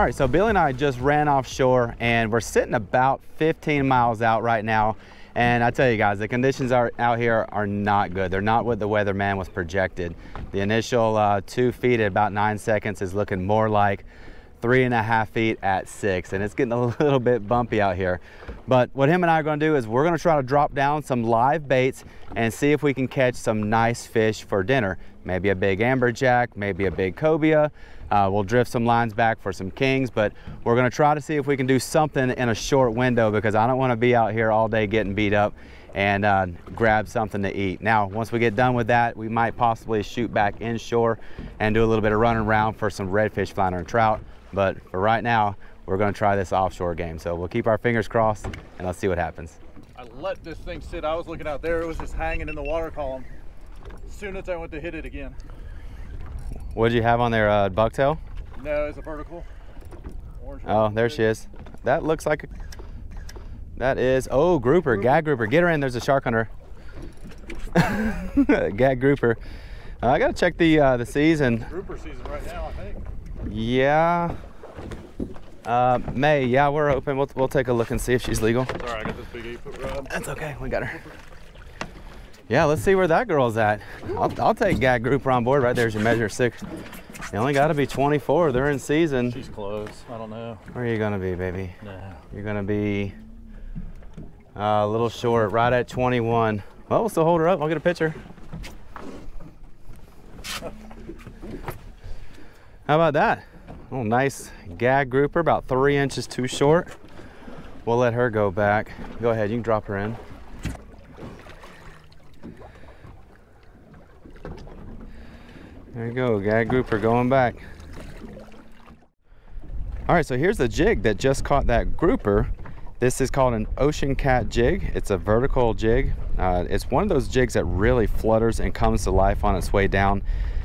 All right, so Billy and I just ran offshore and we're sitting about 15 miles out right now. And I tell you guys, the conditions are out here are not good. They're not what the weatherman was projected. The initial uh, two feet at about nine seconds is looking more like three and a half feet at six and it's getting a little bit bumpy out here but what him and I are going to do is we're going to try to drop down some live baits and see if we can catch some nice fish for dinner maybe a big amberjack maybe a big cobia uh, we'll drift some lines back for some kings but we're going to try to see if we can do something in a short window because I don't want to be out here all day getting beat up and uh, grab something to eat. Now, once we get done with that, we might possibly shoot back inshore and do a little bit of running around for some redfish, flounder, and trout. But for right now, we're gonna try this offshore game. So we'll keep our fingers crossed and let's see what happens. I let this thing sit. I was looking out there. It was just hanging in the water column. As soon as I went to hit it again. What did you have on there, uh, bucktail? No, it's a vertical. Orange oh, there she is. That looks like a, that is, oh, grouper, grouper, gag grouper. Get her in, there's a shark on her. gag grouper. Uh, I gotta check the uh, the season. Grouper season right now, I think. Yeah. Uh, May, yeah, we're open. We'll, we'll take a look and see if she's legal. Sorry, I got this big eight foot rod. That's okay, we got her. Yeah, let's see where that girl's at. I'll, I'll take gag grouper on board. Right there's your measure six. You only got to be 24. They're in season. She's close. I don't know. Where are you going to be, baby? No. You're going to be uh, a little short, right at 21. Well, we'll still hold her up. I'll get a picture. How about that? Oh, nice gag grouper, about three inches too short. We'll let her go back. Go ahead, you can drop her in. There you go, gag grouper going back. All right, so here's the jig that just caught that grouper. This is called an ocean cat jig. It's a vertical jig. Uh, it's one of those jigs that really flutters and comes to life on its way down.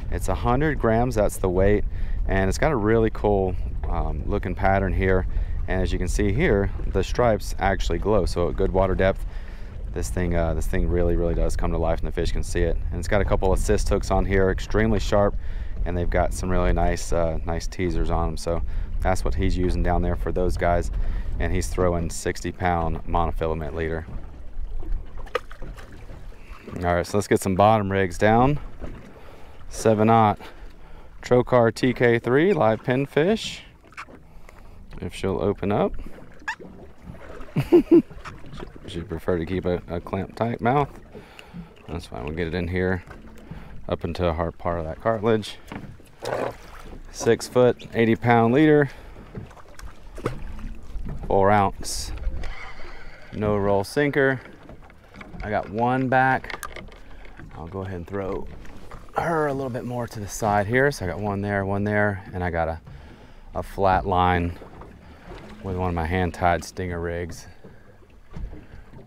It's 100 grams, that's the weight and it's got a really cool um, looking pattern here. And as you can see here the stripes actually glow. So at good water depth. This thing uh, this thing really really does come to life and the fish can see it. And it's got a couple assist hooks on here extremely sharp. And they've got some really nice uh, nice teasers on them so that's what he's using down there for those guys. And he's throwing 60 pound monofilament leader. All right so let's get some bottom rigs down. 7 aught Trokar TK3 live pinfish. If she'll open up. She'd prefer to keep a, a clamp tight mouth. That's fine, we'll get it in here up into a hard part of that cartilage. Six foot, 80 pound leader. Four ounce. No roll sinker. I got one back. I'll go ahead and throw her a little bit more to the side here. So I got one there, one there, and I got a, a flat line with one of my hand tied stinger rigs.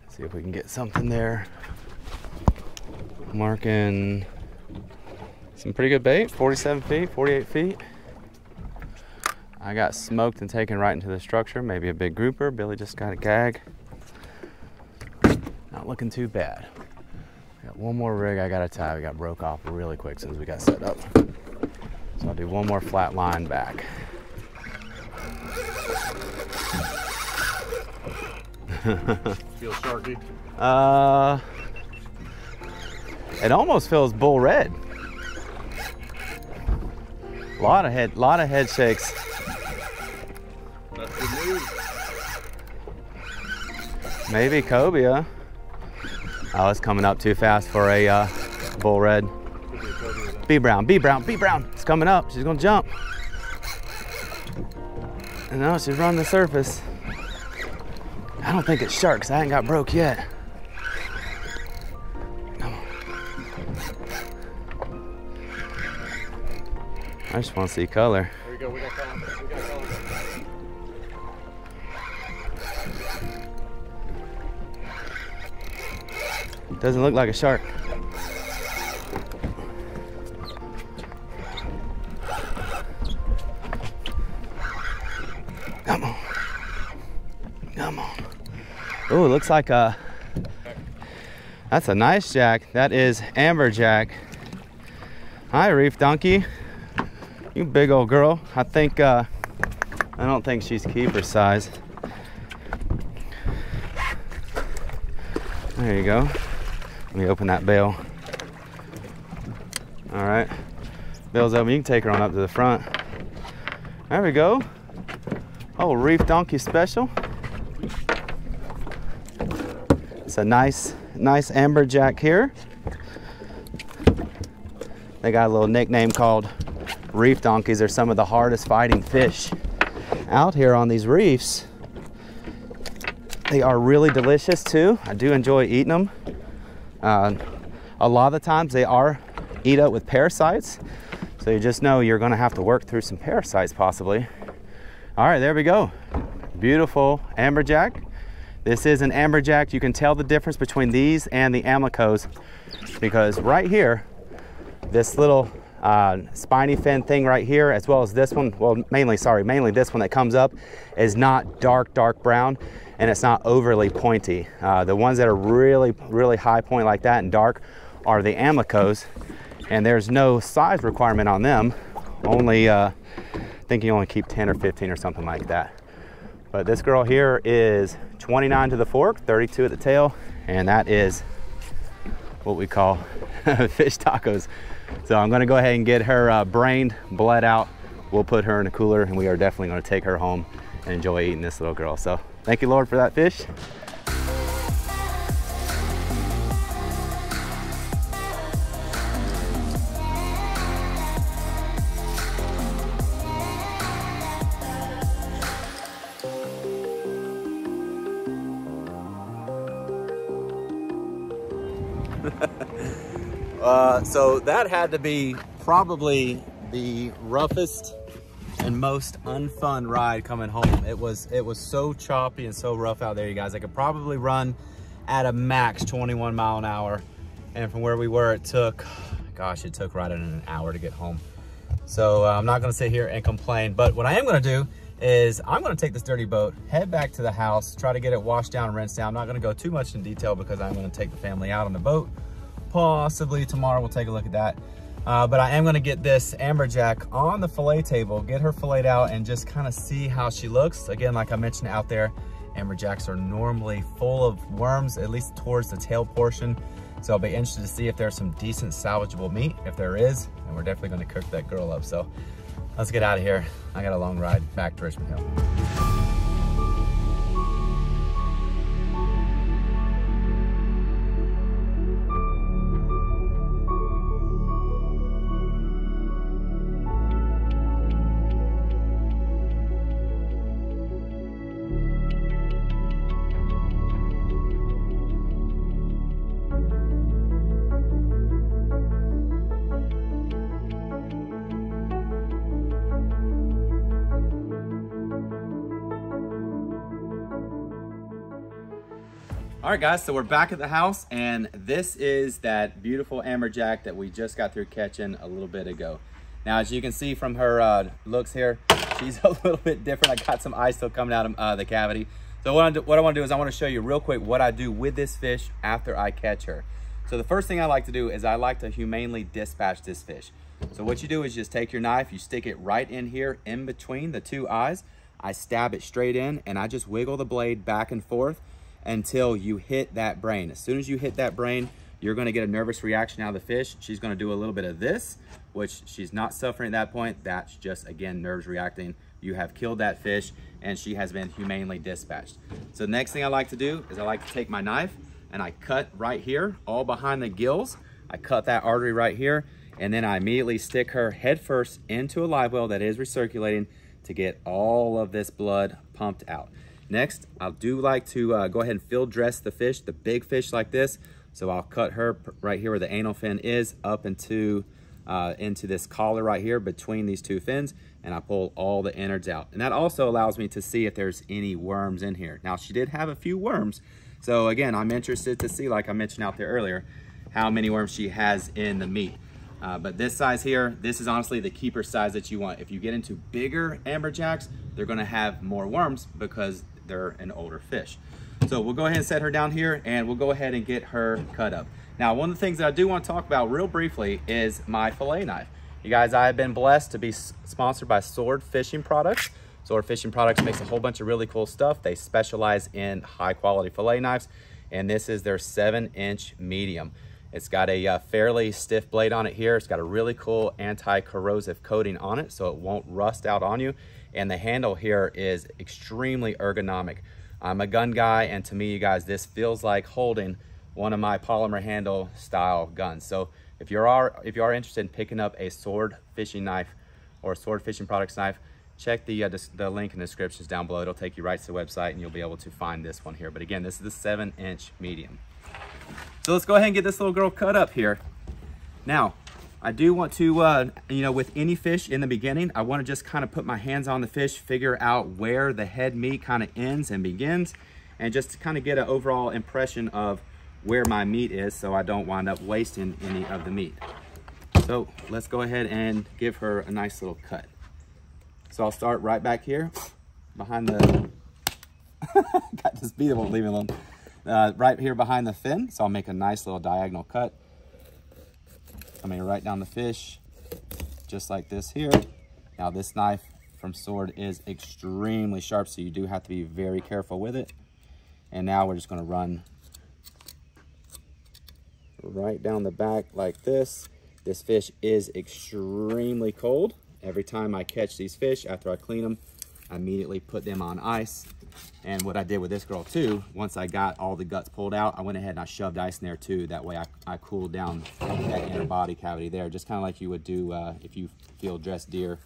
See if we can get something there. Marking some pretty good bait, 47 feet, 48 feet. I got smoked and taken right into the structure. Maybe a big grouper. Billy just got a gag. Not looking too bad. Got one more rig I gotta tie. We got broke off really quick since we got set up. So I'll do one more flat line back. Feels sharky. Uh, it almost feels bull red. A lot of head, lot of head shakes. That's good news. Maybe cobia. Oh, it's coming up too fast for a uh, bull red. B brown, B brown, B brown. It's coming up. She's gonna jump. And now she's running the surface. I don't think it's sharks. I ain't got broke yet. Come on. I just want to see color. There we go. We got Doesn't look like a shark. Come on. Come on. Oh, it looks like a, that's a nice jack. That is amberjack. Hi, Reef Donkey. You big old girl. I think, uh, I don't think she's keeper size. There you go. Let me open that bail. All right, bail's open. You can take her on up to the front. There we go. Oh, Reef Donkey Special. It's a nice, nice amberjack here. They got a little nickname called reef donkeys. They're some of the hardest fighting fish out here on these reefs. They are really delicious too. I do enjoy eating them. Uh, a lot of the times they are eat up with parasites. So you just know you're gonna have to work through some parasites possibly. All right, there we go. Beautiful amberjack. This is an amberjack. You can tell the difference between these and the Almacos because right here, this little uh, spiny fin thing right here, as well as this one, well, mainly, sorry, mainly this one that comes up is not dark, dark brown and it's not overly pointy. Uh, the ones that are really, really high point like that and dark are the Almacos and there's no size requirement on them. Only, uh, think you only keep 10 or 15 or something like that. But this girl here is 29 to the fork, 32 at the tail, and that is what we call fish tacos. So I'm gonna go ahead and get her uh, brained, bled out. We'll put her in a cooler and we are definitely gonna take her home and enjoy eating this little girl. So thank you, Lord, for that fish. Uh, so that had to be probably the roughest and most unfun ride coming home. It was it was so choppy and so rough out there, you guys. I could probably run at a max 21 mile an hour. And from where we were, it took, gosh, it took right in an hour to get home. So uh, I'm not gonna sit here and complain, but what I am gonna do is I'm gonna take this dirty boat, head back to the house, try to get it washed down and rinsed down. I'm not gonna go too much in detail because I'm gonna take the family out on the boat. Possibly tomorrow we'll take a look at that. Uh, but I am gonna get this amberjack on the fillet table, get her filleted out and just kind of see how she looks. Again, like I mentioned out there, amberjacks are normally full of worms, at least towards the tail portion. So I'll be interested to see if there's some decent salvageable meat. If there is, and we're definitely gonna cook that girl up. So let's get out of here. I got a long ride back to Richmond Hill. All right, guys, so we're back at the house, and this is that beautiful amberjack that we just got through catching a little bit ago. Now, as you can see from her uh, looks here, she's a little bit different. I got some ice still coming out of uh, the cavity. So what do, what I want to do is I want to show you real quick what I do with this fish after I catch her. So the first thing I like to do is I like to humanely dispatch this fish. So what you do is just take your knife, you stick it right in here in between the two eyes. I stab it straight in and I just wiggle the blade back and forth until you hit that brain. As soon as you hit that brain, you're gonna get a nervous reaction out of the fish. She's gonna do a little bit of this, which she's not suffering at that point. That's just, again, nerves reacting. You have killed that fish and she has been humanely dispatched. So the next thing I like to do is I like to take my knife and I cut right here, all behind the gills. I cut that artery right here and then I immediately stick her head first into a live well that is recirculating to get all of this blood pumped out. Next, I do like to uh, go ahead and field dress the fish, the big fish like this. So I'll cut her right here where the anal fin is up into, uh, into this collar right here between these two fins and I pull all the innards out. And that also allows me to see if there's any worms in here. Now she did have a few worms. So again, I'm interested to see, like I mentioned out there earlier, how many worms she has in the meat. Uh, but this size here, this is honestly the keeper size that you want. If you get into bigger amberjacks, they're gonna have more worms because they're an older fish. So we'll go ahead and set her down here and we'll go ahead and get her cut up. Now, one of the things that I do want to talk about real briefly is my fillet knife. You guys, I have been blessed to be sponsored by Sord Fishing Products. Sord Fishing Products makes a whole bunch of really cool stuff. They specialize in high quality fillet knives, and this is their seven inch medium. It's got a uh, fairly stiff blade on it here. It's got a really cool anti-corrosive coating on it so it won't rust out on you. And the handle here is extremely ergonomic. I'm a gun guy and to me, you guys, this feels like holding one of my polymer handle style guns. So if you are if you are interested in picking up a Sord fishing knife or Sord fishing products knife, check the uh, the link in the descriptions down below. It'll take you right to the website and you'll be able to find this one here. But again, this is the seven inch medium. So let's go ahead and get this little girl cut up here. Now, I do want to, uh, you know, with any fish in the beginning, I want to just kind of put my hands on the fish, figure out where the head meat kind of ends and begins, and just to kind of get an overall impression of where my meat is so I don't wind up wasting any of the meat. So let's go ahead and give her a nice little cut. So I'll start right back here behind the, got this beat, won't leave me alone. Uh, right here behind the fin. So I'll make a nice little diagonal cut. Coming right down the fish, just like this here. Now this knife from Sord is extremely sharp, so you do have to be very careful with it. And now we're just gonna run right down the back like this. This fish is extremely cold. Every time I catch these fish, after I clean them, I immediately put them on ice. And what I did with this girl too, once I got all the guts pulled out, I went ahead and I shoved ice in there too. That way I, I cooled down that inner body cavity there, just kind of like you would do uh, if you field dress deer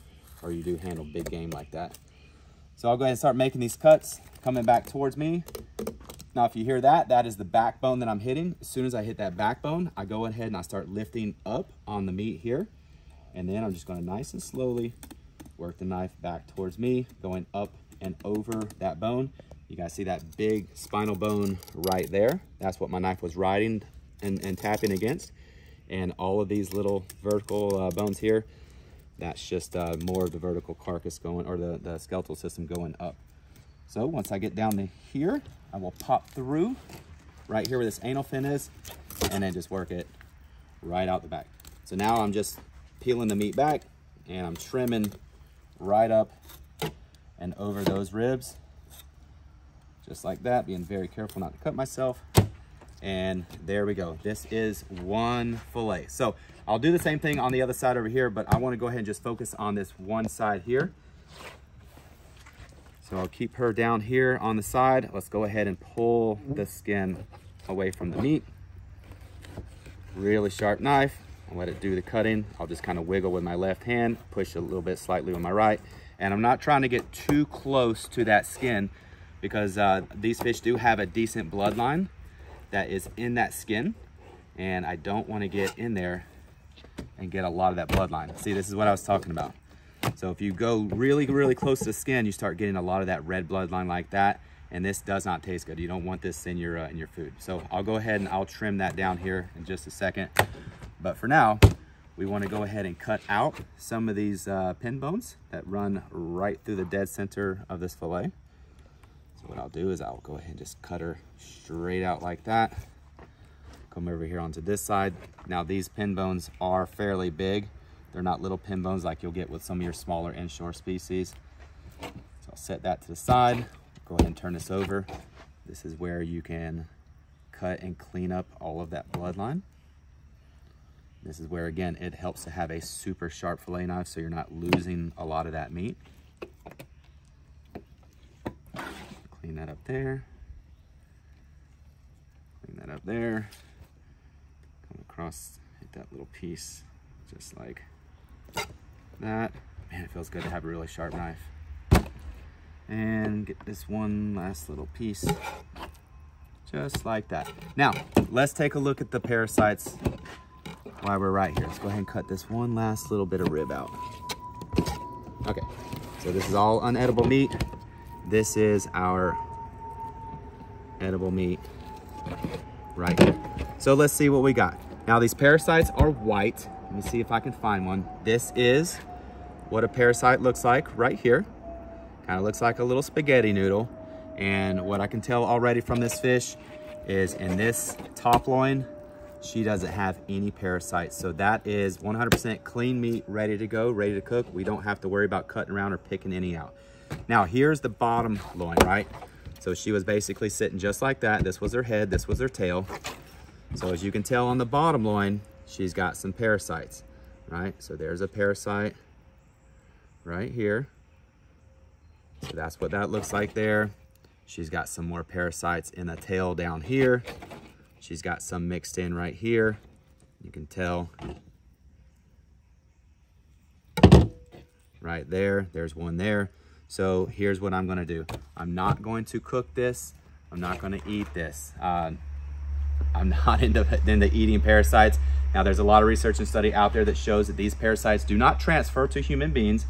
or you do handle big game like that. So I'll go ahead and start making these cuts, coming back towards me. Now, if you hear that, that is the backbone that I'm hitting. As soon as I hit that backbone, I go ahead and I start lifting up on the meat here. And then I'm just gonna nice and slowly work the knife back towards me, going up and over that bone. You guys see that big spinal bone right there? That's what my knife was riding and, and tapping against. And all of these little vertical uh, bones here, that's just uh, more of the vertical carcass going, or the, the skeletal system going up. So once I get down to here, I will pop through right here where this anal fin is, and then just work it right out the back. So now I'm just peeling the meat back, and I'm trimming right up and over those ribs, just like that, being very careful not to cut myself. And there we go. This is one fillet. So I'll do the same thing on the other side over here, but I wanna go ahead and just focus on this one side here. So I'll keep her down here on the side. Let's go ahead and pull the skin away from the meat. Really sharp knife. I'll let it do the cutting. I'll just kind of wiggle with my left hand, push a little bit slightly with my right. And I'm not trying to get too close to that skin because uh, these fish do have a decent bloodline that is in that skin. And I don't want to get in there and get a lot of that bloodline. See, this is what I was talking about. So if you go really, really close to the skin, you start getting a lot of that red bloodline like that. And this does not taste good. You don't want this in your, uh, in your food. So I'll go ahead and I'll trim that down here in just a second. But for now, we want to go ahead and cut out some of these uh, pin bones that run right through the dead center of this fillet. So what I'll do is I'll go ahead and just cut her straight out like that. Come over here onto this side. Now these pin bones are fairly big. They're not little pin bones like you'll get with some of your smaller inshore species. So I'll set that to the side. Go ahead and turn this over. This is where you can cut and clean up all of that bloodline. This is where, again, it helps to have a super sharp fillet knife so you're not losing a lot of that meat. Clean that up there. Clean that up there. Come across, hit that little piece just like that. Man, it feels good to have a really sharp knife. And get this one last little piece just like that. Now, let's take a look at the parasites while we're right here. Let's go ahead and cut this one last little bit of rib out. Okay, so this is all unedible meat. This is our edible meat right here. So let's see what we got. Now these parasites are white. Let me see if I can find one. This is what a parasite looks like right here. Kind of looks like a little spaghetti noodle. And what I can tell already from this fish is in this top loin, she doesn't have any parasites. So that is 100% clean meat, ready to go, ready to cook. We don't have to worry about cutting around or picking any out. Now here's the bottom loin, right? So she was basically sitting just like that. This was her head, this was her tail. So as you can tell on the bottom loin, she's got some parasites, right? So there's a parasite right here. So that's what that looks like there. She's got some more parasites in the tail down here. She's got some mixed in right here. You can tell right there. There's one there. So here's what I'm gonna do. I'm not going to cook this. I'm not gonna eat this. Uh, I'm not into, into eating parasites. Now there's a lot of research and study out there that shows that these parasites do not transfer to human beings.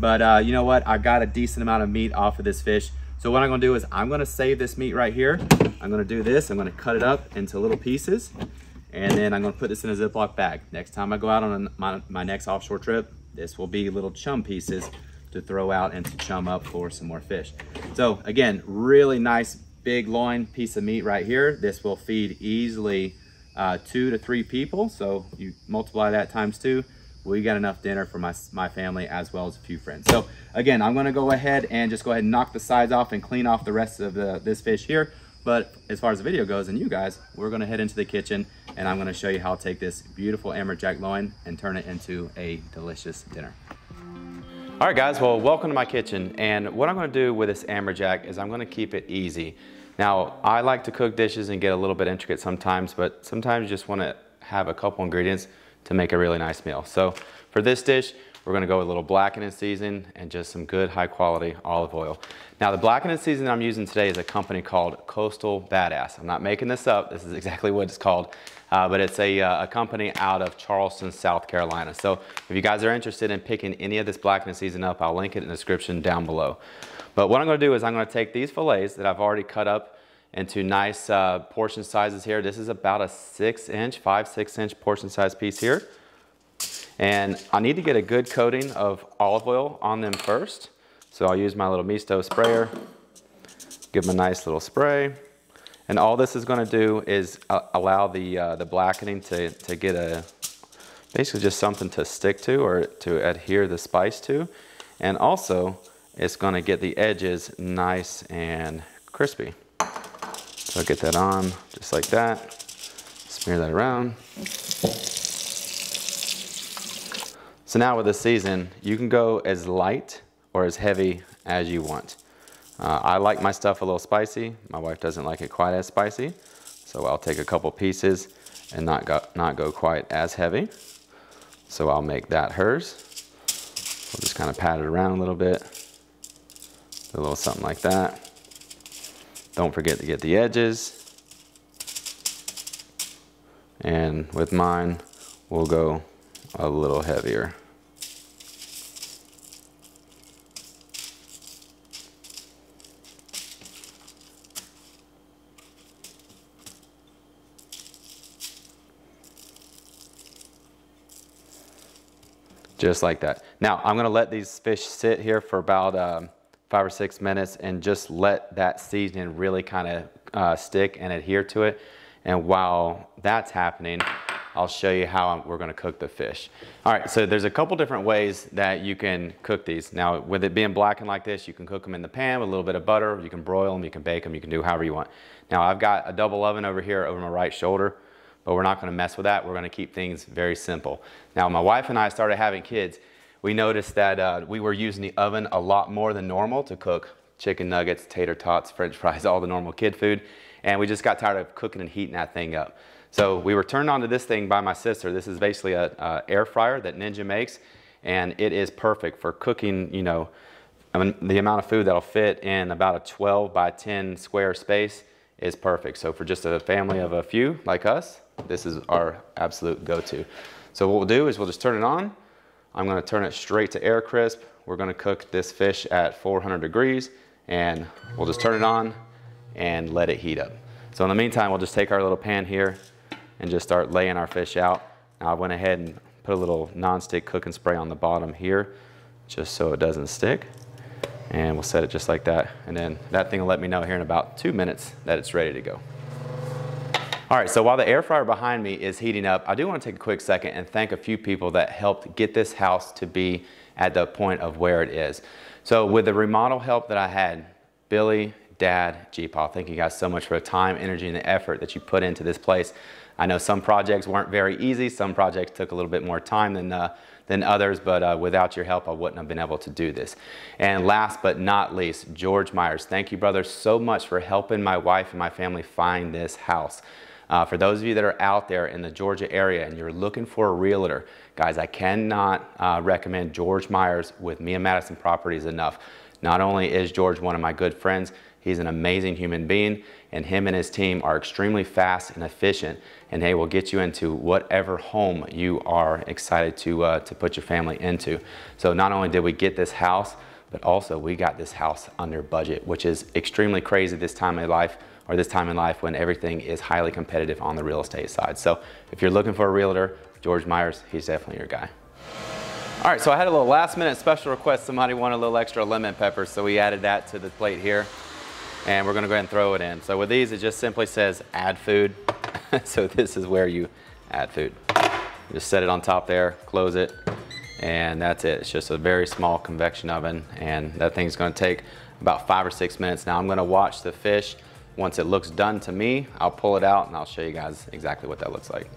But uh, you know what? I got a decent amount of meat off of this fish. So what I'm gonna do is I'm gonna save this meat right here. I'm gonna do this, I'm gonna cut it up into little pieces, and then I'm gonna put this in a Ziploc bag. Next time I go out on my, my next offshore trip, this will be little chum pieces to throw out and to chum up for some more fish. So again, really nice big loin piece of meat right here. This will feed easily uh, two to three people. So you multiply that times two, we got enough dinner for my, my family as well as a few friends. So again, I'm gonna go ahead and just go ahead and knock the sides off and clean off the rest of the, this fish here. But as far as the video goes and you guys, we're gonna head into the kitchen and I'm gonna show you how to take this beautiful amberjack loin and turn it into a delicious dinner. All right guys, well welcome to my kitchen and what I'm gonna do with this amberjack is I'm gonna keep it easy. Now I like to cook dishes and get a little bit intricate sometimes, but sometimes you just wanna have a couple ingredients to make a really nice meal. So for this dish, we're gonna go with a little blackened season and just some good high quality olive oil. Now the blackened season I'm using today is a company called Coastal Badass. I'm not making this up, this is exactly what it's called. Uh, but it's a, uh, a, company out of Charleston, South Carolina. So if you guys are interested in picking any of this blackened season up, I'll link it in the description down below. But what I'm gonna do is I'm gonna take these fillets that I've already cut up into nice uh, portion sizes here. This is about a six inch, five, six inch portion size piece here. And I need to get a good coating of olive oil on them first. So I'll use my little Misto sprayer, give them a nice little spray. And all this is gonna do is uh, allow the, uh, the blackening to, to get a, basically just something to stick to or to adhere the spice to. And also, it's gonna get the edges nice and crispy. So I'll get that on just like that. Smear that around. So now with the season, you can go as light or as heavy as you want. Uh, I like my stuff a little spicy. My wife doesn't like it quite as spicy. So I'll take a couple pieces and not go, not go quite as heavy. So I'll make that hers. We'll just kind of pat it around a little bit. A little something like that. Don't forget to get the edges. And with mine, we'll go a little heavier. Just like that. Now, I'm gonna let these fish sit here for about um, five or six minutes and just let that seasoning really kind of uh, stick and adhere to it. And while that's happening, I'll show you how we're gonna cook the fish. All right, so there's a couple different ways that you can cook these. Now, with it being blackened like this, you can cook them in the pan with a little bit of butter, you can broil them, you can bake them, you can do however you want. Now, I've got a double oven over here over my right shoulder, but we're not gonna mess with that. We're gonna keep things very simple. Now, my wife and I started having kids, we noticed that uh, we were using the oven a lot more than normal to cook chicken nuggets, tater tots, french fries, all the normal kid food. And we just got tired of cooking and heating that thing up. So we were turned on to this thing by my sister. This is basically an a air fryer that Ninja makes. And it is perfect for cooking, you know, I mean, the amount of food that'll fit in about a 12 by 10 square space is perfect. So for just a family of a few like us, this is our absolute go-to. So what we'll do is we'll just turn it on I'm gonna turn it straight to air crisp. We're gonna cook this fish at 400 degrees and we'll just turn it on and let it heat up. So in the meantime, we'll just take our little pan here and just start laying our fish out. Now I went ahead and put a little non-stick cooking spray on the bottom here just so it doesn't stick. And we'll set it just like that. And then that thing will let me know here in about two minutes that it's ready to go. All right, so while the air fryer behind me is heating up, I do want to take a quick second and thank a few people that helped get this house to be at the point of where it is. So with the remodel help that I had, Billy, Dad, G-Paw, thank you guys so much for the time, energy, and the effort that you put into this place. I know some projects weren't very easy. Some projects took a little bit more time than, uh, than others, but uh, without your help, I wouldn't have been able to do this. And last but not least, George Meyers. Thank you, brother, so much for helping my wife and my family find this house. Uh, for those of you that are out there in the Georgia area and you're looking for a realtor, guys, I cannot uh, recommend George Meyers with Mia Madison Properties enough. Not only is George one of my good friends, he's an amazing human being, and him and his team are extremely fast and efficient, and they will get you into whatever home you are excited to, uh, to put your family into. So not only did we get this house, but also we got this house under budget, which is extremely crazy this time of life or this time in life when everything is highly competitive on the real estate side. So if you're looking for a realtor, George Meyers, he's definitely your guy. All right, so I had a little last minute special request. Somebody wanted a little extra lemon pepper, so we added that to the plate here. And we're gonna go ahead and throw it in. So with these, it just simply says add food. so this is where you add food. Just set it on top there, close it, and that's it. It's just a very small convection oven, and that thing's gonna take about five or six minutes. Now I'm gonna watch the fish once it looks done to me, I'll pull it out and I'll show you guys exactly what that looks like.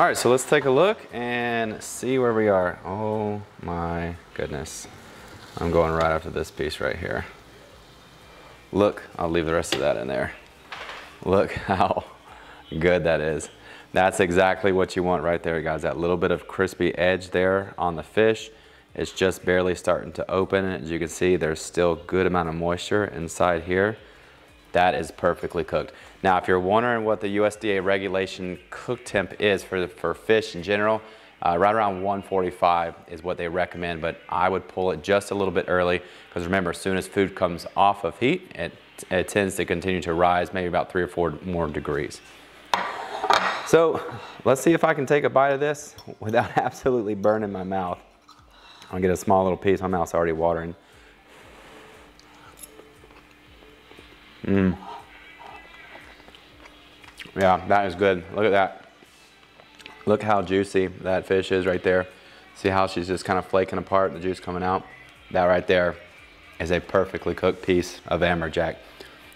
All right, so let's take a look and see where we are. Oh my goodness. I'm going right after this piece right here. Look, I'll leave the rest of that in there. Look how good that is. That's exactly what you want right there, guys. That little bit of crispy edge there on the fish. It's just barely starting to open. As you can see, there's still good amount of moisture inside here that is perfectly cooked. Now, if you're wondering what the USDA regulation cook temp is for, for fish in general, uh, right around 145 is what they recommend, but I would pull it just a little bit early because remember, as soon as food comes off of heat, it, it tends to continue to rise maybe about three or four more degrees. So let's see if I can take a bite of this without absolutely burning my mouth. I'll get a small little piece, my mouth's already watering. Mmm. Yeah, that is good. Look at that. Look how juicy that fish is right there. See how she's just kind of flaking apart, the juice coming out? That right there is a perfectly cooked piece of amberjack.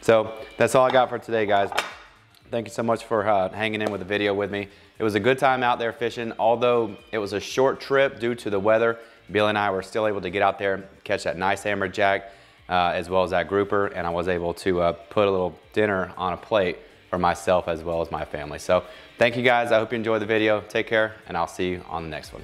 So that's all I got for today, guys. Thank you so much for uh, hanging in with the video with me. It was a good time out there fishing. Although it was a short trip due to the weather, Bill and I were still able to get out there, catch that nice amberjack uh, as well as that grouper, and I was able to uh, put a little dinner on a plate for myself as well as my family. So thank you guys. I hope you enjoyed the video. Take care, and I'll see you on the next one.